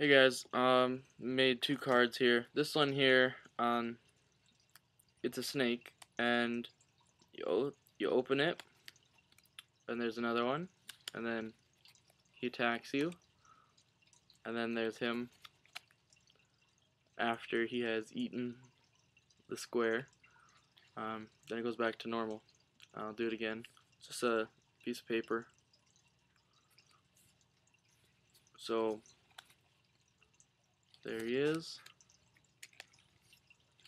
Hey guys, um, made two cards here. This one here, um, it's a snake, and you you open it, and there's another one, and then he attacks you, and then there's him after he has eaten the square. Um, then it goes back to normal. I'll do it again. It's just a piece of paper. So there he is.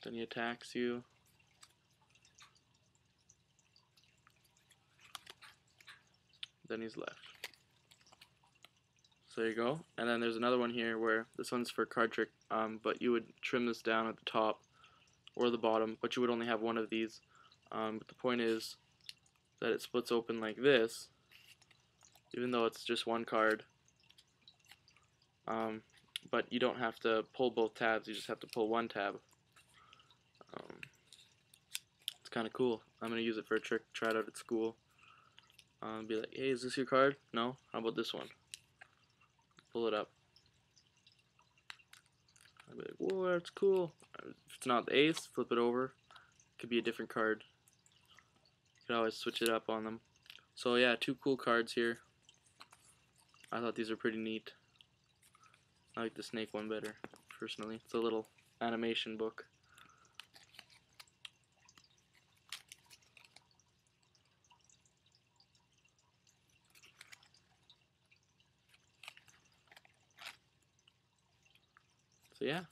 Then he attacks you. Then he's left. So there you go. And then there's another one here where this one's for card trick, um, but you would trim this down at the top or the bottom, but you would only have one of these. Um, but the point is that it splits open like this, even though it's just one card. Um, but you don't have to pull both tabs, you just have to pull one tab. Um, it's kind of cool. I'm going to use it for a trick, try it out at school. Um, be like, hey, is this your card? No? How about this one? Pull it up. I'll be like, whoa, that's cool. If it's not the ace, flip it over. It could be a different card. You can always switch it up on them. So yeah, two cool cards here. I thought these are pretty neat. I like the snake one better, personally. It's a little animation book. So yeah,